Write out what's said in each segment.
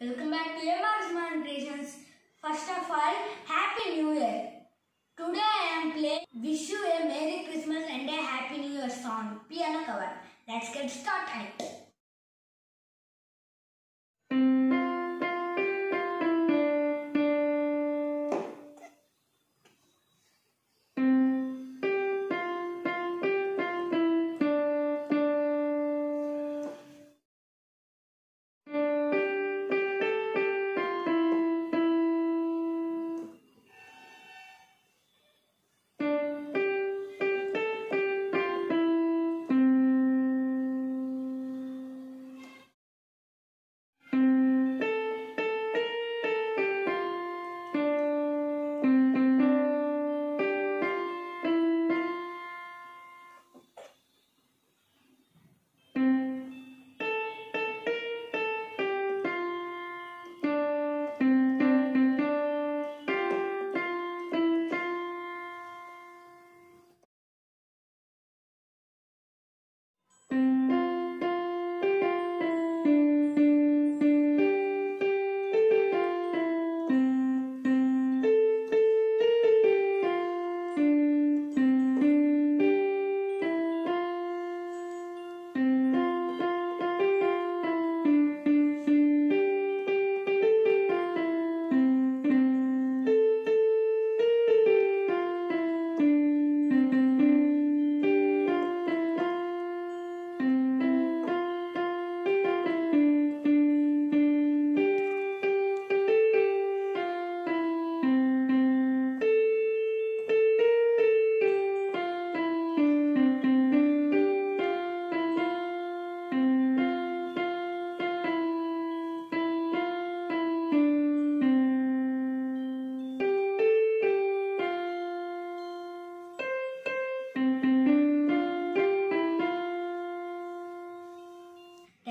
Welcome back to MRSMAHAN Creations. First of all, Happy New Year. Today I am playing Wish You a Merry Christmas and a Happy New Year song, piano cover. Let's get started.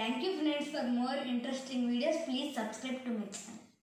Thank you friends for more interesting videos. Please subscribe to my channel.